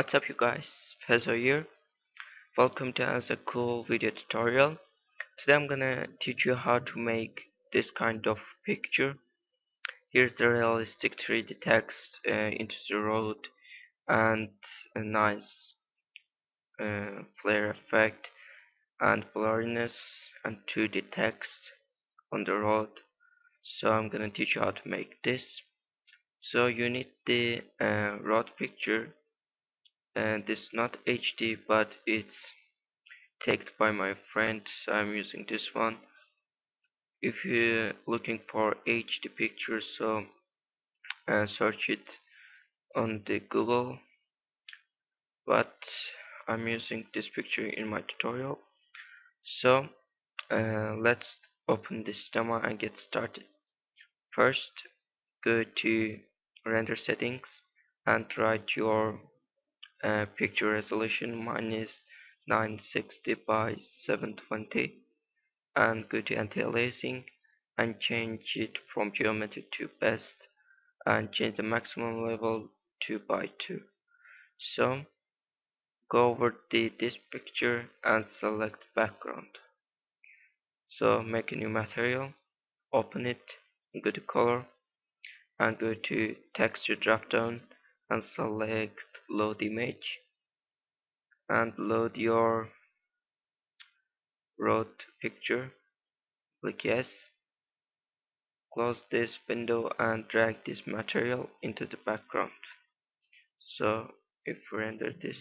What's up you guys, Fezo here. Welcome to another cool video tutorial. Today I'm gonna teach you how to make this kind of picture. Here's the realistic 3D text uh, into the road and a nice uh, flare effect and blurriness and 2D text on the road. So I'm gonna teach you how to make this. So you need the uh, road picture and this is not HD but it's taken by my friend so I'm using this one. If you're looking for HD pictures so uh, search it on the Google. But I'm using this picture in my tutorial. So uh, let's open this demo and get started. First go to render settings and write your uh, picture resolution 960 by 720 and go to anti-aliasing and change it from geometry to best and change the maximum level to by 2 so go over the this picture and select background. So make a new material open it go to color and go to texture drop down and select load image and load your road picture. Click yes. Close this window and drag this material into the background. So if we render this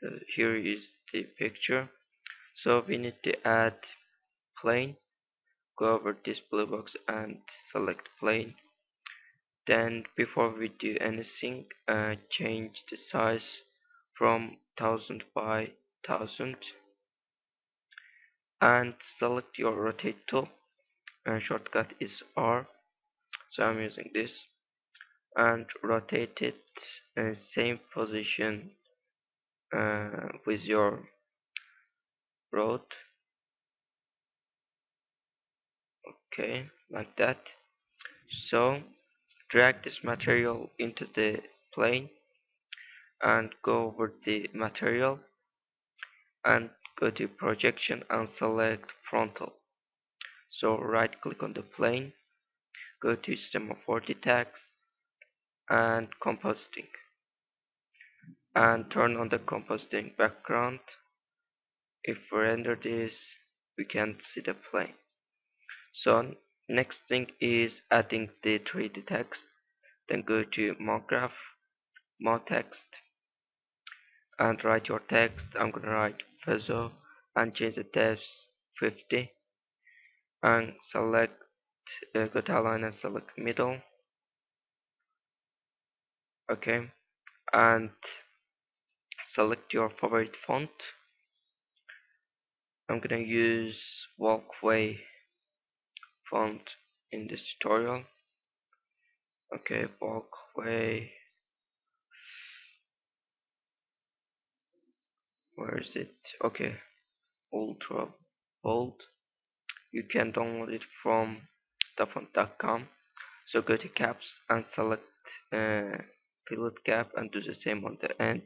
the, here is the picture. So we need to add plane. Go over this blue box and select plane then before we do anything uh, change the size from 1000 by 1000 and select your rotate tool. And shortcut is R so I'm using this. And rotate it in same position uh, with your road. Okay like that. So drag this material into the plane and go over the material and go to projection and select frontal. So right click on the plane go to Cinema 4D tags and compositing. And turn on the compositing background. If we render this we can see the plane. So next thing is adding the 3d text then go to more graph more text and write your text. I'm gonna write Fezo and change the text 50 and select uh, go to align and select middle. Okay and select your favorite font. I'm gonna use walkway font in this tutorial. Okay walkway. Where is it? Okay. Ultra bold. You can download it from dafont.com so go to caps and select uh, fillet cap and do the same on the end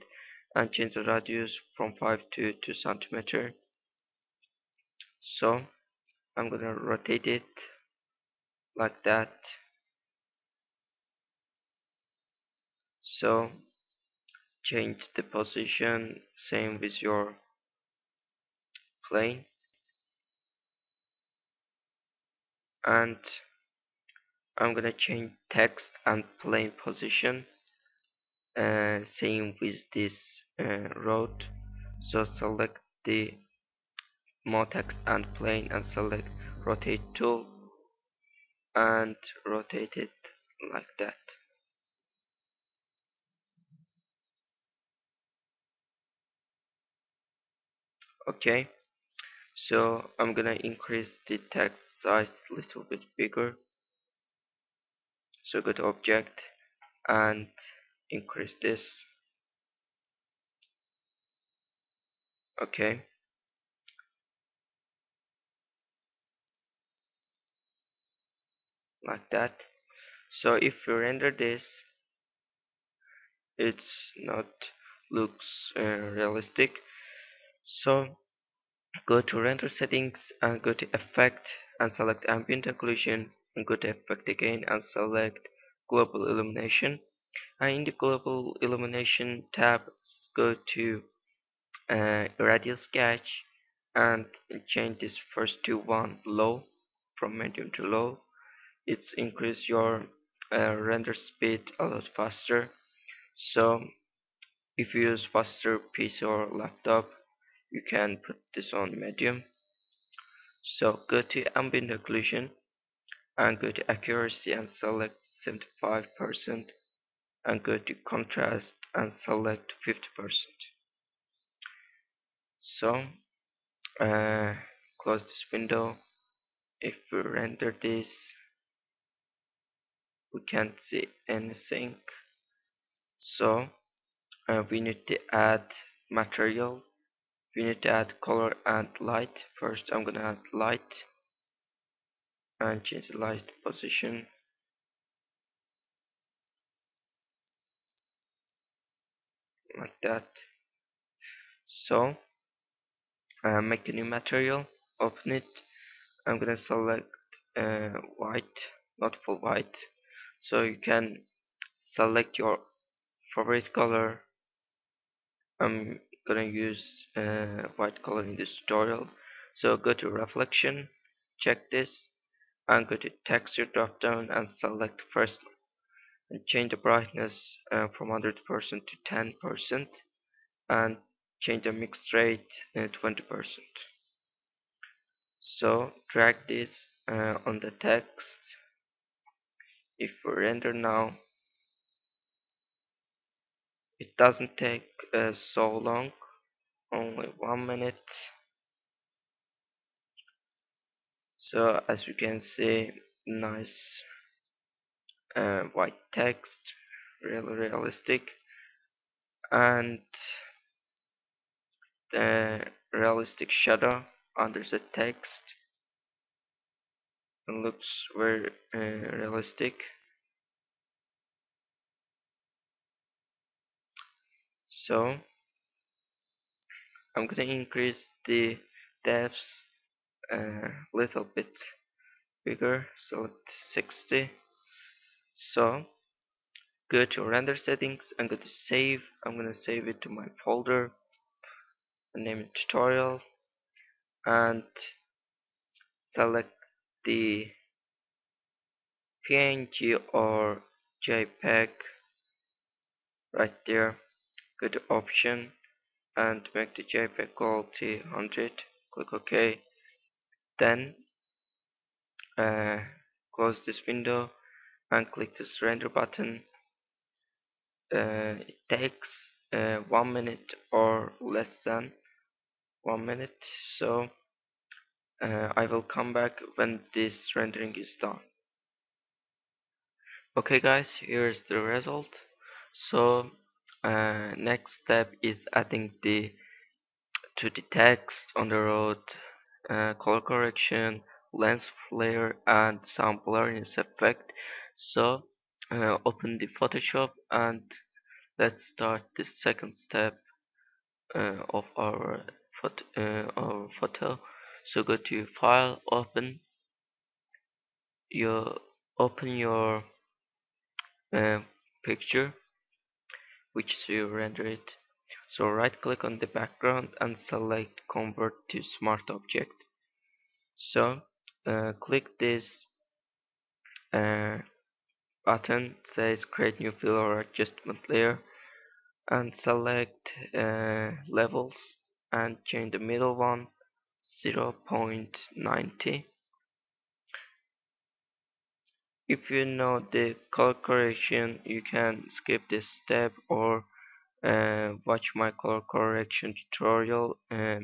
and change the radius from 5 to 2 centimeter. So I'm gonna rotate it like that. So change the position same with your plane. And I'm gonna change text and plane position uh, same with this uh, road so select the MoText and plane and select rotate tool and rotate it like that. Okay so I'm gonna increase the text size a little bit bigger. So go to object and increase this. Okay like that. So if you render this it's not looks uh, realistic. So go to render settings and go to effect and select ambient occlusion and go to effect again and select global illumination. And in the global illumination tab go to uh, radial sketch and change this first to one low from medium to low it's increase your uh, render speed a lot faster. So if you use faster PC or laptop you can put this on medium. So go to ambient occlusion and go to accuracy and select 75% and go to contrast and select 50% so uh, close this window. If we render this we can't see anything. So uh, we need to add material. We need to add color and light. First I'm gonna add light and change the light position. Like that. So uh, make a new material open it. I'm gonna select uh, white not full white so you can select your favorite color. I'm gonna use uh, white color in this tutorial. So go to reflection check this and go to texture drop down and select Fresnel and change the brightness uh, from 100% to 10% and change the mix rate uh, 20% so drag this uh, on the text if we render now it doesn't take uh, so long only one minute. So as you can see nice uh, white text really realistic and the realistic shadow under the text looks very uh, realistic. So I'm gonna increase the depth a uh, little bit bigger so it's 60 so go to render settings I'm going to save I'm going to save it to my folder name it tutorial and select the PNG or JPEG right there. Good option. And make the JPEG quality 100 click OK. Then uh, close this window and click this render button. Uh, it takes uh, one minute or less than one minute. So uh, I will come back when this rendering is done. Okay guys here's the result. So uh, next step is adding the 2D text on the road uh, color correction lens flare and some blurriness effect. So uh, open the Photoshop and let's start the second step uh, of our photo, uh, our photo so go to file open. You open your uh, picture which you render it. So right click on the background and select convert to smart object. So uh, click this uh, button says create new fill or adjustment layer and select uh, levels and change the middle one 0.90 if you know the color correction you can skip this step or uh, watch my color correction tutorial uh,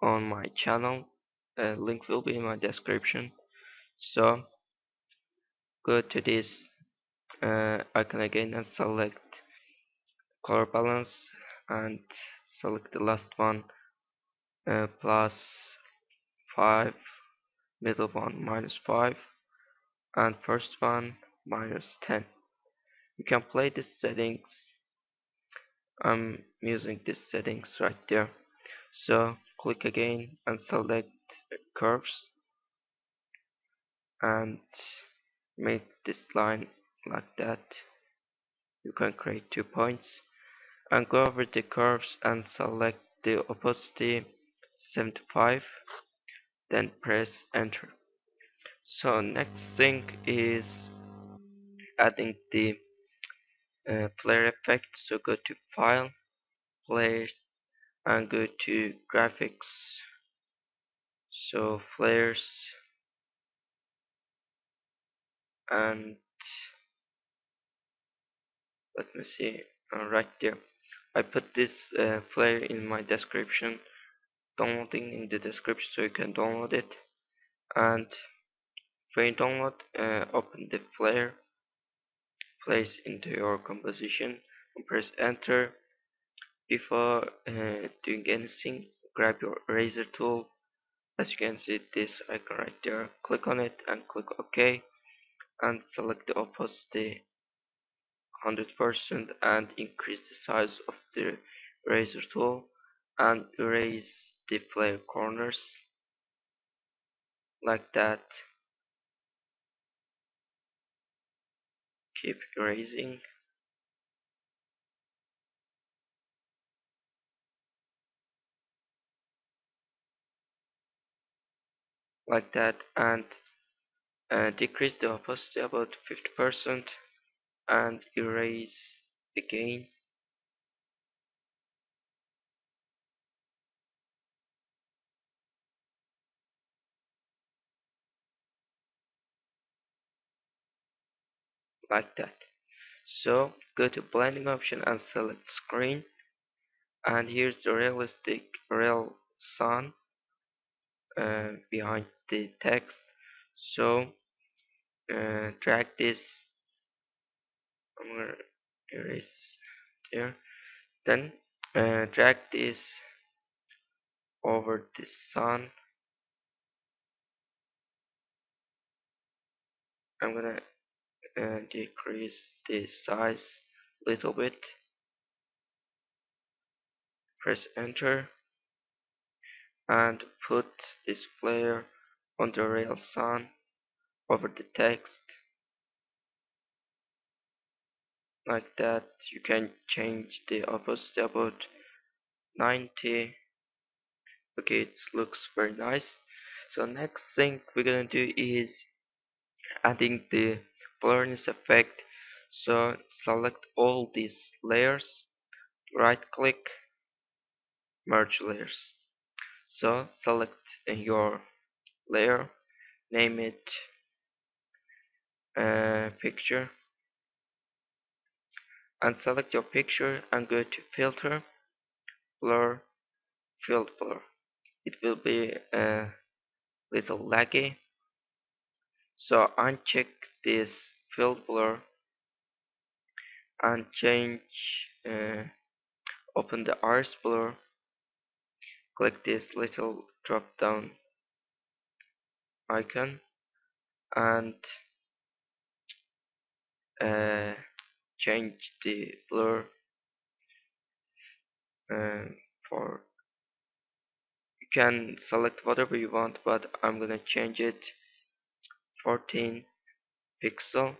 on my channel. Uh, link will be in my description. So go to this uh, icon again and select color balance and select the last one uh, plus 5 middle one minus 5 and first one minus 10 you can play the settings. I'm using these settings right there. So click again and select curves and make this line like that. You can create two points and go over the curves and select the opacity 75 then press enter. So next thing is adding the uh, flare effect. So go to file flares and go to graphics. So flares and let me see uh, right there. I put this uh, flare in my description downloading in the description so you can download it. And when you download uh, open the flare place into your composition and press enter. Before uh, doing anything grab your eraser tool. As you can see this icon right there click on it and click ok. And select the opacity 100% and increase the size of the eraser tool. And erase the flare corners like that. Keep erasing like that and uh, decrease the opacity about 50% and erase again like that. So go to blending option and select screen. And here's the realistic real sun uh, behind the text. So uh, drag this I'm gonna erase there. Then uh, drag this over the sun. I'm gonna uh, decrease the size a little bit. Press enter and put this flare on the real sun over the text. Like that you can change the opacity about 90 okay it looks very nice. So next thing we're gonna do is adding the blurriness effect. So select all these layers. Right click merge layers. So select your layer. Name it uh, picture. And select your picture and go to filter. Blur. Field blur. It will be a little laggy. So uncheck this field blur and change uh, open the iris blur. Click this little drop down icon and uh, change the blur uh, for you can select whatever you want but I'm gonna change it 14 pixel.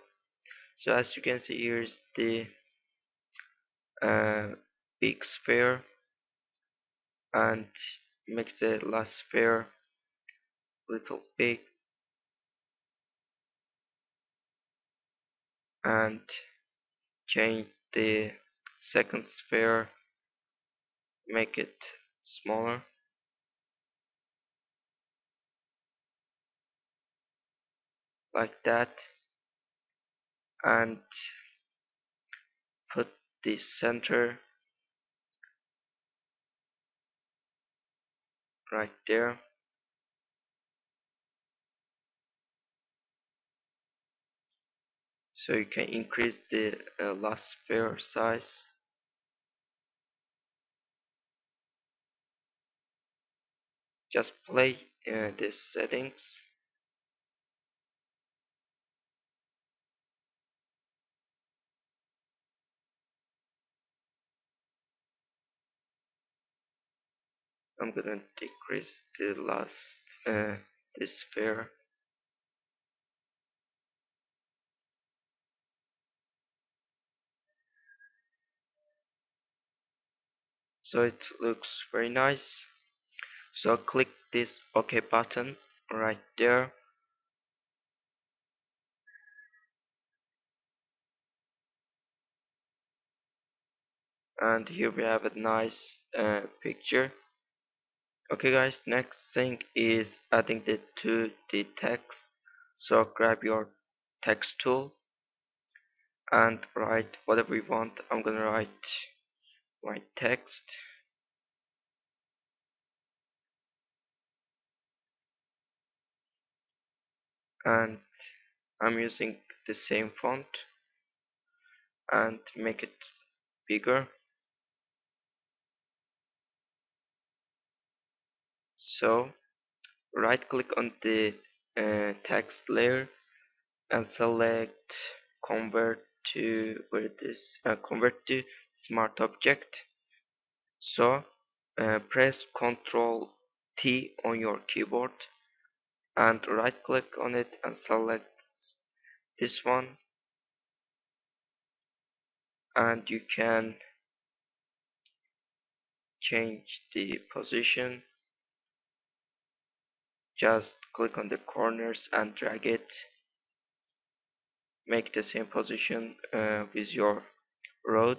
So as you can see here's the uh, big sphere and make the last sphere little big. And change the second sphere make it smaller. Like that and put the center right there. So you can increase the uh, last sphere size. Just play uh, these settings I'm gonna decrease the last uh, this sphere so it looks very nice. So click this OK button right there. And here we have a nice uh, picture okay guys next thing is adding the to the text. So grab your text tool and write whatever you want. I'm gonna write my text. And I'm using the same font and make it bigger so right click on the uh, text layer and select convert to where it is uh, convert to smart object. So uh, press ctrl T on your keyboard and right click on it and select this one. And you can change the position just click on the corners and drag it. Make the same position uh, with your road.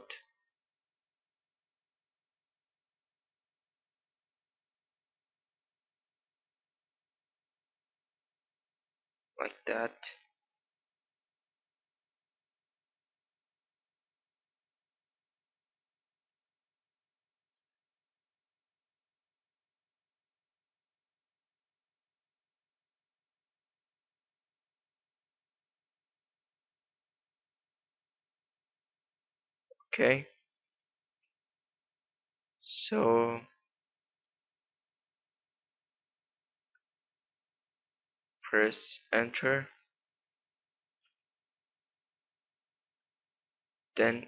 Like that okay. So press enter. Then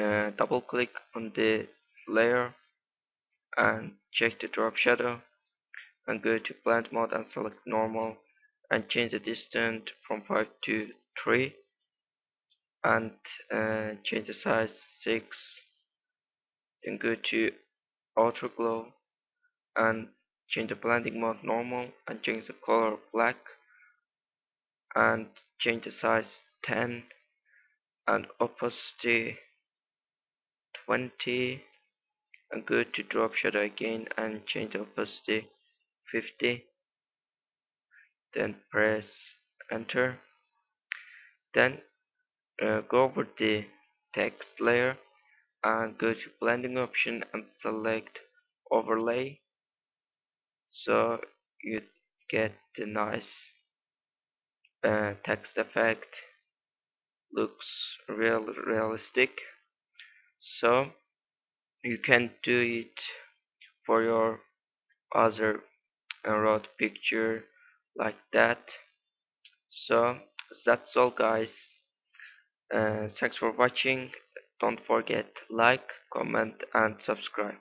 uh, double click on the layer and check the drop shadow and go to blend mode and select normal and change the distance from 5 to 3 and uh, change the size 6 then go to outer glow and change the blending mode normal and change the color black and change the size 10 and opacity 20 and go to drop shadow again and change the opacity 50 then press enter. Then uh, go over the text layer and go to blending option and select overlay. So you get the nice uh, text effect. Looks real realistic. So you can do it for your other road picture like that. So that's all guys. uh, Uh, thanks for watching. Don't forget like comment and subscribe